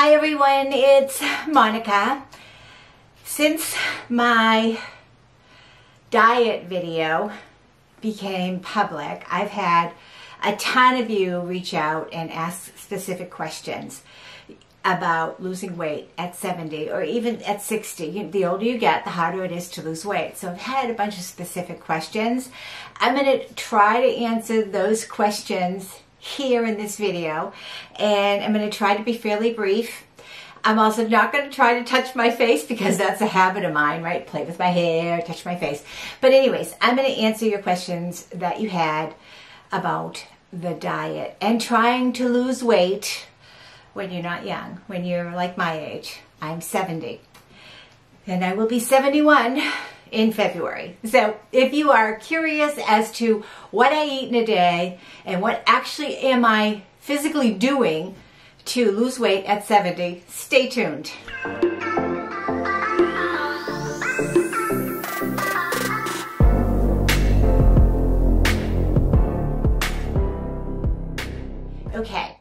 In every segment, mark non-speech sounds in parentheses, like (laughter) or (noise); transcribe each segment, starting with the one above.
Hi everyone, it's Monika. Since my diet video became public, I've had a ton of you reach out and ask specific questions about losing weight at 70 or even at 60. The older you get, the harder it is to lose weight. So I've had a bunch of specific questions. I'm going to try to answer those questions here in this video and I'm going to try to be fairly brief. I'm also not going to try to touch my face because that's a habit of mine, right? Play with my hair, touch my face. But anyways, I'm going to answer your questions that you had about the diet and trying to lose weight when you're not young, when you're like my age. I'm 70 and I will be 71 in February. So if you are curious as to what I eat in a day and what actually am I physically doing to lose weight at 70, stay tuned. Okay,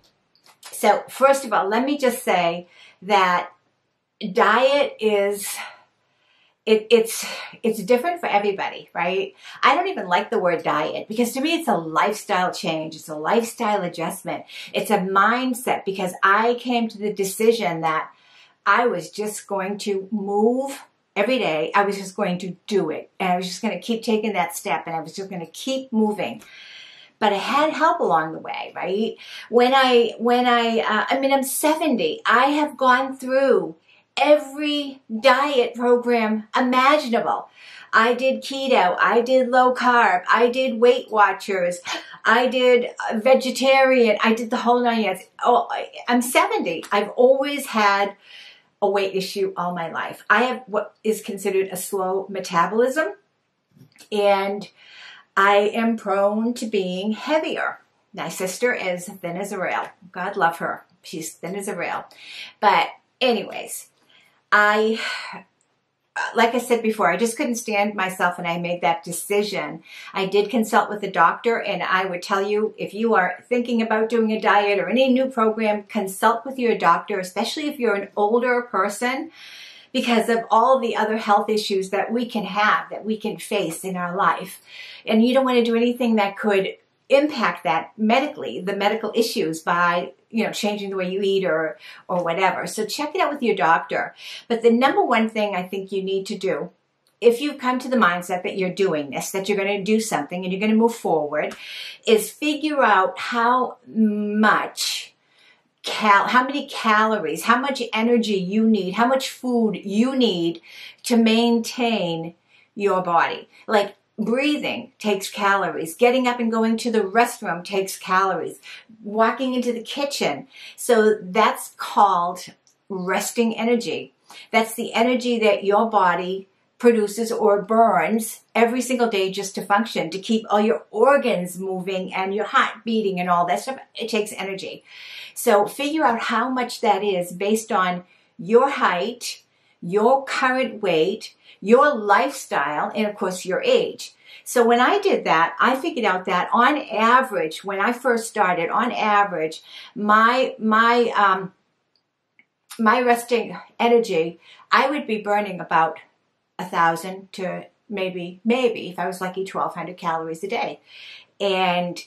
so first of all, let me just say that diet is it, it's it's different for everybody, right? I don't even like the word diet because to me it's a lifestyle change, it's a lifestyle adjustment, it's a mindset because I came to the decision that I was just going to move every day. I was just going to do it, and I was just going to keep taking that step, and I was just going to keep moving but I had help along the way, right? When I, when I, uh, I mean, I'm 70. I have gone through every diet program imaginable. I did keto, I did low carb, I did Weight Watchers, I did uh, vegetarian, I did the whole nine yards. Oh, I'm 70. I've always had a weight issue all my life. I have what is considered a slow metabolism, and I am prone to being heavier. My sister is thin as a rail. God love her. She's thin as a rail. But anyways, I, like I said before, I just couldn't stand myself and I made that decision. I did consult with the doctor and I would tell you if you are thinking about doing a diet or any new program, consult with your doctor, especially if you're an older person because of all the other health issues that we can have, that we can face in our life. And you don't want to do anything that could impact that medically, the medical issues by you know changing the way you eat or or whatever. So check it out with your doctor. But the number one thing I think you need to do if you've come to the mindset that you're doing this, that you're going to do something and you're going to move forward, is figure out how much cal how many calories, how much energy you need, how much food you need to maintain your body. Like breathing takes calories. Getting up and going to the restroom takes calories. Walking into the kitchen. So that's called resting energy. That's the energy that your body produces or burns every single day just to function, to keep all your organs moving and your heart beating and all that stuff. It takes energy. So figure out how much that is based on your height, your current weight, your lifestyle, and of course your age. So when I did that, I figured out that on average, when I first started, on average, my my um, my resting energy, I would be burning about a thousand to maybe maybe if I was lucky, twelve hundred calories a day, and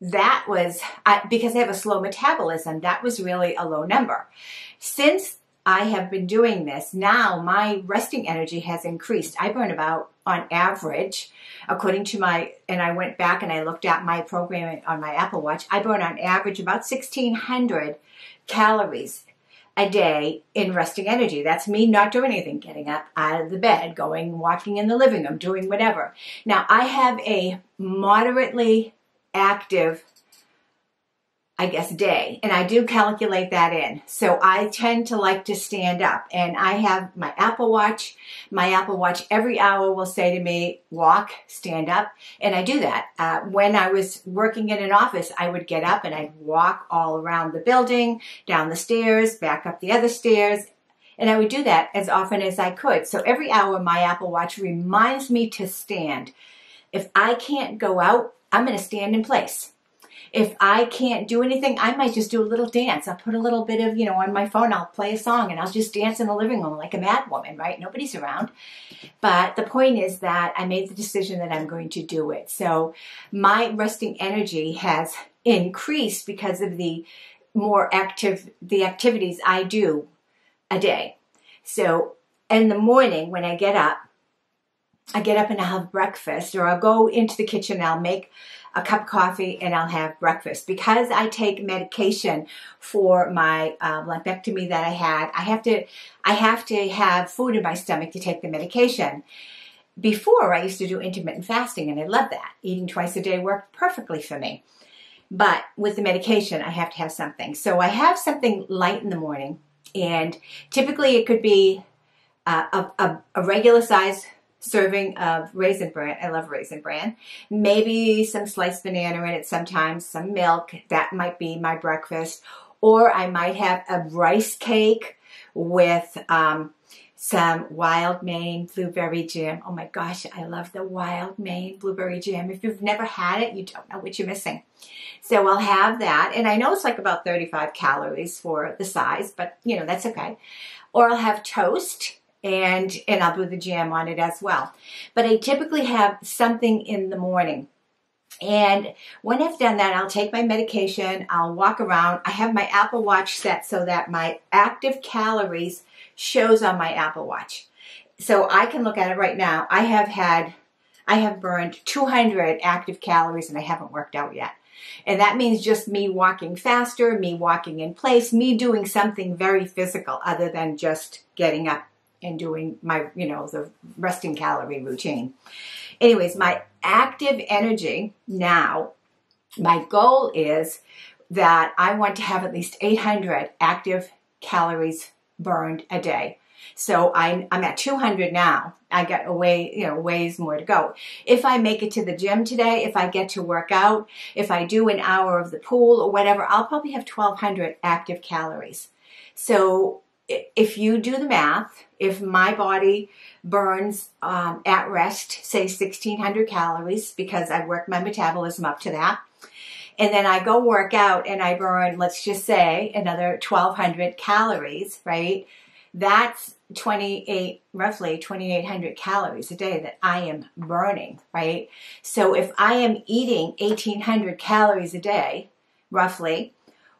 that was I, because I have a slow metabolism. That was really a low number. Since I have been doing this. Now my resting energy has increased. I burn about, on average, according to my, and I went back and I looked at my program on my Apple Watch, I burn on average about 1600 calories a day in resting energy. That's me not doing anything, getting up out of the bed, going, walking in the living room, doing whatever. Now I have a moderately active I guess, day. And I do calculate that in. So I tend to like to stand up. And I have my Apple Watch. My Apple Watch every hour will say to me, walk, stand up. And I do that. Uh, when I was working in an office, I would get up and I'd walk all around the building, down the stairs, back up the other stairs. And I would do that as often as I could. So every hour, my Apple Watch reminds me to stand. If I can't go out, I'm going to stand in place if I can't do anything, I might just do a little dance. I'll put a little bit of, you know, on my phone, I'll play a song and I'll just dance in the living room like a mad woman, right? Nobody's around. But the point is that I made the decision that I'm going to do it. So my resting energy has increased because of the more active, the activities I do a day. So in the morning when I get up, I get up and I'll have breakfast or I'll go into the kitchen and I'll make a cup of coffee and I'll have breakfast. Because I take medication for my uh, lumpectomy that I had, I have to I have to have food in my stomach to take the medication. Before I used to do intermittent fasting and I love that. Eating twice a day worked perfectly for me. But with the medication, I have to have something. So I have something light in the morning and typically it could be uh, a, a, a regular size serving of raisin bran. I love raisin bran. Maybe some sliced banana in it sometimes, some milk. That might be my breakfast. Or I might have a rice cake with um, some wild Maine blueberry jam. Oh my gosh, I love the wild Maine blueberry jam. If you've never had it, you don't know what you're missing. So I'll have that. And I know it's like about 35 calories for the size, but you know, that's okay. Or I'll have toast and and I'll put the jam on it as well. But I typically have something in the morning. And when I've done that, I'll take my medication, I'll walk around. I have my Apple Watch set so that my active calories shows on my Apple Watch. So I can look at it right now. I have had I have burned 200 active calories and I haven't worked out yet. And that means just me walking faster, me walking in place, me doing something very physical other than just getting up and doing my, you know, the resting calorie routine. Anyways, my active energy now, my goal is that I want to have at least 800 active calories burned a day. So I'm, I'm at 200 now. I got a way, you know, ways more to go. If I make it to the gym today, if I get to work out, if I do an hour of the pool or whatever, I'll probably have 1200 active calories. So if you do the math, if my body burns um, at rest, say 1600 calories, because I work my metabolism up to that, and then I go work out and I burn, let's just say, another 1200 calories, right? That's 28, roughly 2800 calories a day that I am burning, right? So if I am eating 1800 calories a day, roughly,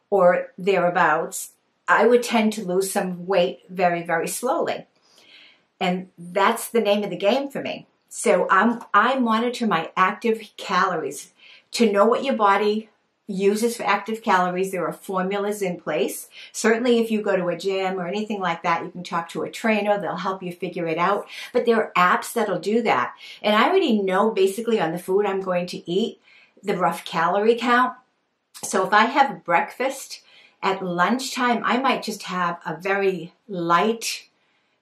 or thereabouts, I would tend to lose some weight very, very slowly. And that's the name of the game for me. So I'm, I monitor my active calories to know what your body uses for active calories. There are formulas in place. Certainly, if you go to a gym or anything like that, you can talk to a trainer. They'll help you figure it out. But there are apps that'll do that. And I already know basically on the food I'm going to eat the rough calorie count. So if I have breakfast at lunchtime, I might just have a very light,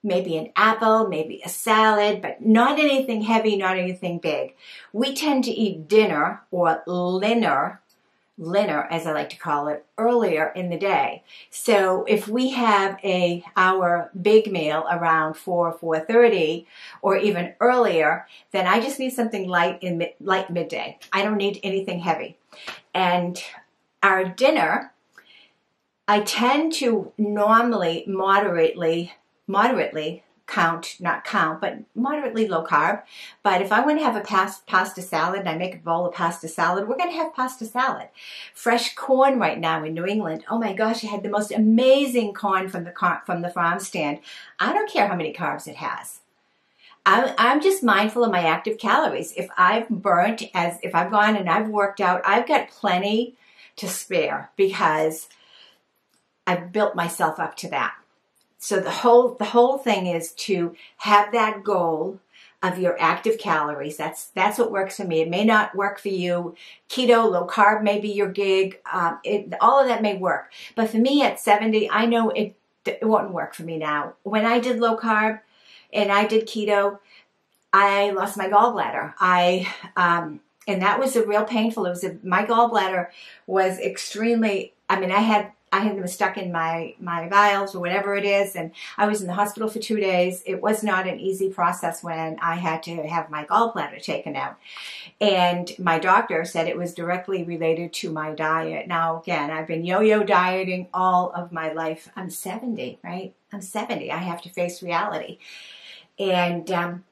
maybe an apple, maybe a salad, but not anything heavy, not anything big. We tend to eat dinner or dinner, dinner as I like to call it, earlier in the day. So if we have a our big meal around 4 4:30 or even earlier, then I just need something light in light midday. I don't need anything heavy. And our dinner I tend to normally moderately, moderately count, not count, but moderately low carb. But if I want to have a pasta salad and I make a bowl of pasta salad, we're going to have pasta salad. Fresh corn right now in New England. Oh my gosh, I had the most amazing corn from the from the farm stand. I don't care how many carbs it has. I'm, I'm just mindful of my active calories. If I've burnt as if I've gone and I've worked out, I've got plenty to spare because I've built myself up to that. So the whole the whole thing is to have that goal of your active calories. That's that's what works for me. It may not work for you. Keto, low carb may be your gig. Um, it, all of that may work, but for me at 70, I know it it won't work for me now. When I did low carb and I did keto, I lost my gallbladder. I um, and that was a real painful. It was a, my gallbladder was extremely. I mean, I had I had them stuck in my, my vials or whatever it is. And I was in the hospital for two days. It was not an easy process when I had to have my gallbladder taken out. And my doctor said it was directly related to my diet. Now, again, I've been yo-yo dieting all of my life. I'm 70, right? I'm 70. I have to face reality. And, um,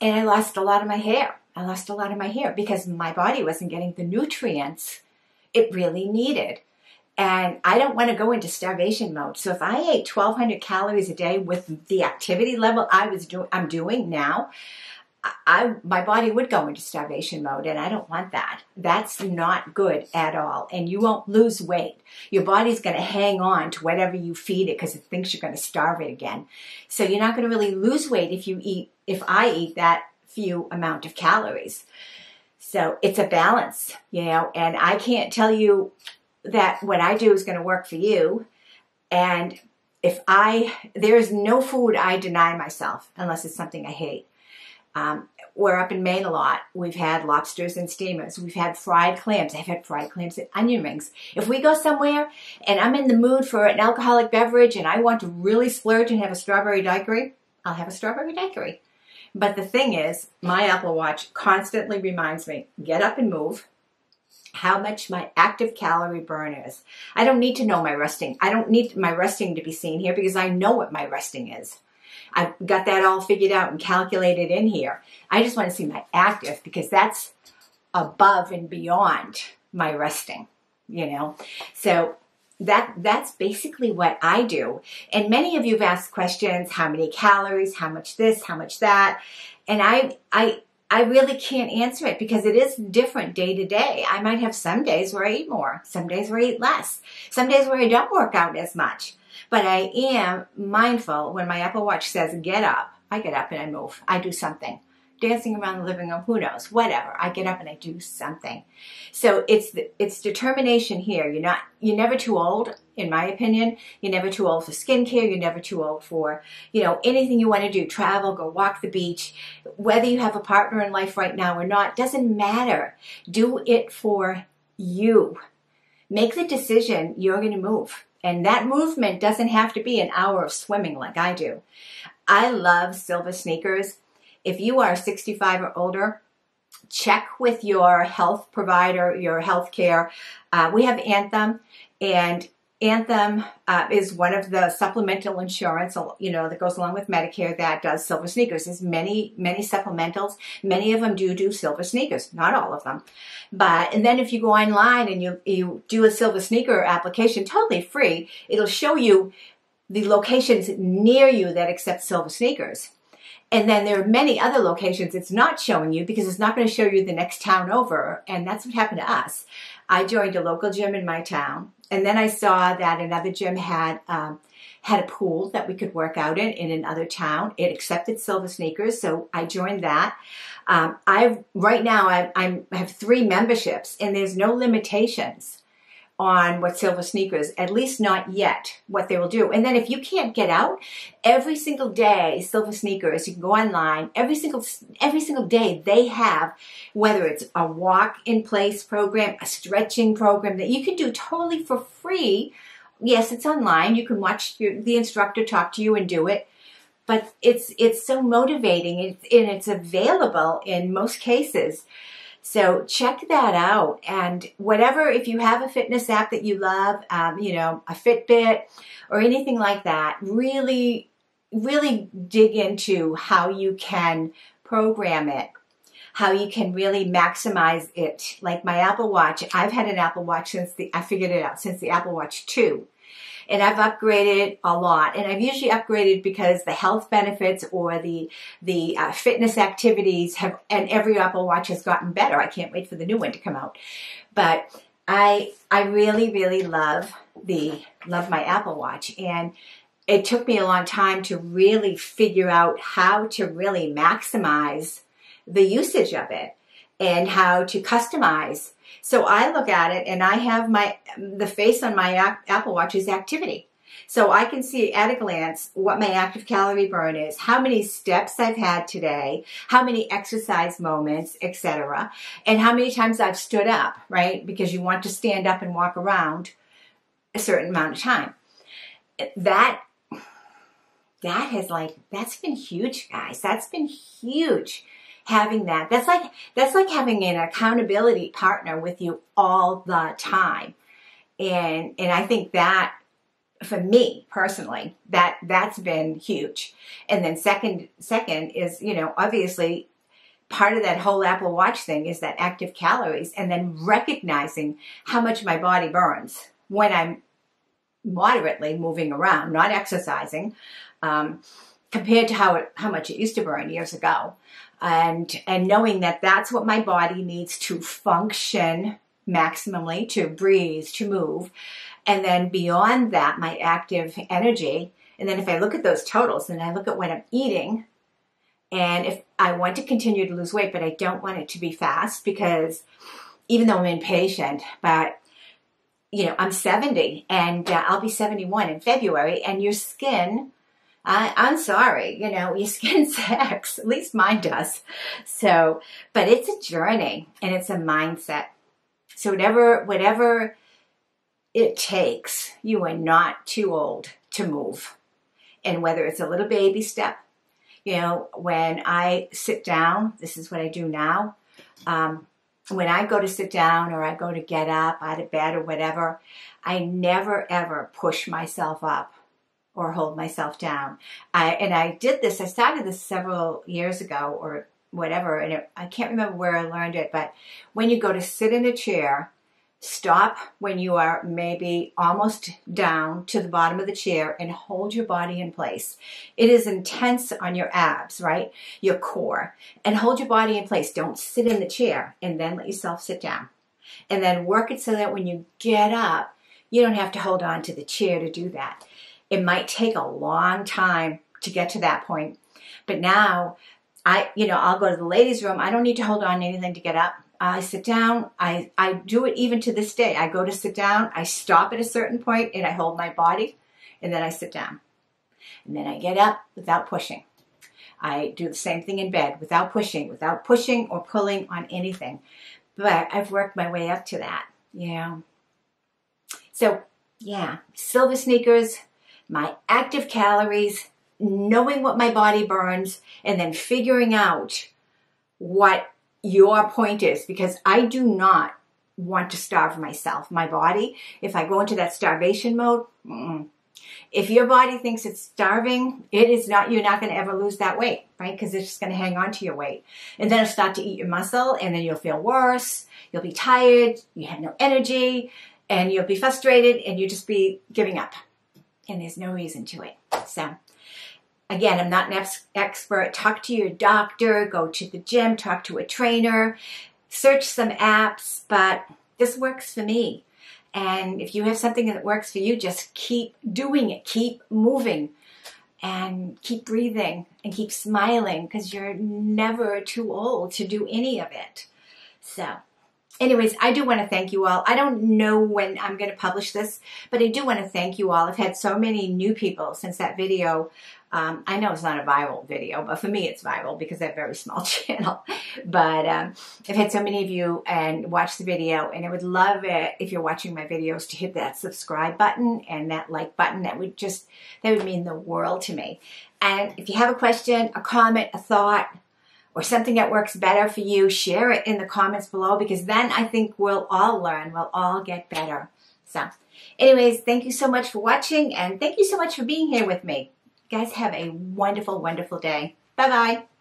and I lost a lot of my hair. I lost a lot of my hair because my body wasn't getting the nutrients it really needed. And I don't want to go into starvation mode. So if I ate 1200 calories a day with the activity level I was doing, I'm doing now, I, my body would go into starvation mode and I don't want that. That's not good at all. And you won't lose weight. Your body's going to hang on to whatever you feed it because it thinks you're going to starve it again. So you're not going to really lose weight if you eat, if I eat that few amount of calories. So it's a balance, you know, and I can't tell you that what I do is going to work for you. And if I, there's no food I deny myself unless it's something I hate. Um, we're up in Maine a lot. We've had lobsters and steamers. We've had fried clams. I've had fried clams and onion rings. If we go somewhere and I'm in the mood for an alcoholic beverage and I want to really splurge and have a strawberry daiquiri, I'll have a strawberry daiquiri. But the thing is, my Apple Watch constantly reminds me, get up and move, how much my active calorie burn is. I don't need to know my resting. I don't need my resting to be seen here because I know what my resting is. I've got that all figured out and calculated in here. I just want to see my active because that's above and beyond my resting, you know. So that that's basically what I do. And many of you have asked questions, how many calories, how much this, how much that. And I I I really can't answer it because it is different day to day. I might have some days where I eat more, some days where I eat less, some days where I don't work out as much. But I am mindful when my Apple Watch says get up, I get up and I move. I do something dancing around the living room, who knows, whatever. I get up and I do something. So it's it's determination here. You're not you're never too old, in my opinion. You're never too old for skincare. You're never too old for you know anything you want to do. Travel, go walk the beach. Whether you have a partner in life right now or not doesn't matter. Do it for you. Make the decision you're going to move. And that movement doesn't have to be an hour of swimming like I do. I love Silver Sneakers. If you are 65 or older, check with your health provider, your health care. Uh, we have Anthem, and Anthem uh, is one of the supplemental insurance, you know, that goes along with Medicare that does Silver Sneakers. There's many, many supplementals. Many of them do do Silver Sneakers, not all of them. But, and then if you go online and you, you do a Silver Sneaker application, totally free, it'll show you the locations near you that accept Silver Sneakers. And then there are many other locations it's not showing you because it's not going to show you the next town over. And that's what happened to us. I joined a local gym in my town, and then I saw that another gym had um, had a pool that we could work out in in another town. It accepted Silver Sneakers, so I joined that. Um, I've right now I, I'm, I have three memberships, and there's no limitations on what Silver Sneakers, at least not yet, what they will do. And then if you can't get out, every single day, Silver Sneakers, you can go online, every single, every single day they have, whether it's a walk in place program, a stretching program that you can do totally for free. Yes, it's online. You can watch your, the instructor talk to you and do it. But it's, it's so motivating and it's available in most cases. So check that out. And whatever, if you have a fitness app that you love, um, you know, a Fitbit or anything like that, really, really dig into how you can program it how you can really maximize it. Like my Apple Watch, I've had an Apple Watch since the, I figured it out, since the Apple Watch 2 and I've upgraded a lot. And I've usually upgraded because the health benefits or the the uh, fitness activities have, and every Apple Watch has gotten better. I can't wait for the new one to come out. But I I really really love the love my Apple Watch and it took me a long time to really figure out how to really maximize the usage of it and how to customize so I look at it and I have my the face on my Apple Watch is activity. So I can see at a glance what my active calorie burn is, how many steps I've had today, how many exercise moments, etc., and how many times I've stood up, right? Because you want to stand up and walk around a certain amount of time. That that has like that's been huge, guys. That's been huge having that. That's like that's like having an accountability partner with you all the time. And and I think that for me personally, that that's been huge. And then second second is, you know, obviously part of that whole Apple Watch thing is that active calories and then recognizing how much my body burns when I'm moderately moving around, not exercising, um, compared to how it, how much it used to burn years ago, and and knowing that that's what my body needs to function maximally, to breathe, to move, and then beyond that, my active energy. And then if I look at those totals, and I look at what I'm eating, and if I want to continue to lose weight, but I don't want it to be fast because even though I'm impatient, but you know, I'm 70 and uh, I'll be 71 in February, and your skin, I, I'm sorry, you know, your (laughs) skin sags, at least mine does. So, but it's a journey and it's a mindset. So, whatever, whatever it takes, you are not too old to move. And whether it's a little baby step, you know, when I sit down, this is what I do now. Um, when I go to sit down or I go to get up out of bed or whatever, I never ever push myself up or hold myself down. I, and I did this, I started this several years ago or whatever, and it, I can't remember where I learned it, but when you go to sit in a chair, stop when you are maybe almost down to the bottom of the chair and hold your body in place. It is intense on your abs, right? Your core. And hold your body in place. Don't sit in the chair and then let yourself sit down. And then work it so that when you get up, you don't have to hold on to the chair to do that. It might take a long time to get to that point. But now I, you know, I'll go to the ladies' room. I don't need to hold on to anything to get up. I sit down. I, I do it even to this day. I go to sit down. I stop at a certain point and I hold my body and then I sit down. And then I get up without pushing. I do the same thing in bed without pushing, without pushing or pulling on anything. But I've worked my way up to that. Yeah. So, yeah, Silver Sneakers, my active calories, knowing what my body burns, and then figuring out what your point is because I do not want to starve myself, my body. If I go into that starvation mode, mm, if your body thinks it's starving, it is not, you're not going to ever lose that weight, right? Because it's just going to hang on to your weight. And then it'll start to eat your muscle and then you'll feel worse. You'll be tired. You have no energy and you'll be frustrated and you'll just be giving up. And there's no reason to it. So Again, I'm not an expert. Talk to your doctor, go to the gym, talk to a trainer, search some apps, but this works for me. And if you have something that works for you, just keep doing it, keep moving, and keep breathing and keep smiling because you're never too old to do any of it. So, anyways, I do want to thank you all. I don't know when I'm going to publish this, but I do want to thank you all. I've had so many new people since that video um, I know it's not a viral video, but for me it's viral because I have a very small (laughs) channel. But um, I've had so many of you and watch the video, and I would love it if you're watching my videos to hit that subscribe button and that like button. That would just that would mean the world to me. And if you have a question, a comment, a thought, or something that works better for you, share it in the comments below because then I think we'll all learn, we'll all get better. So, anyways, thank you so much for watching, and thank you so much for being here with me. You Guys, have a wonderful, wonderful day. Bye bye.